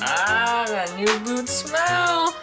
Ah, that new boot smell!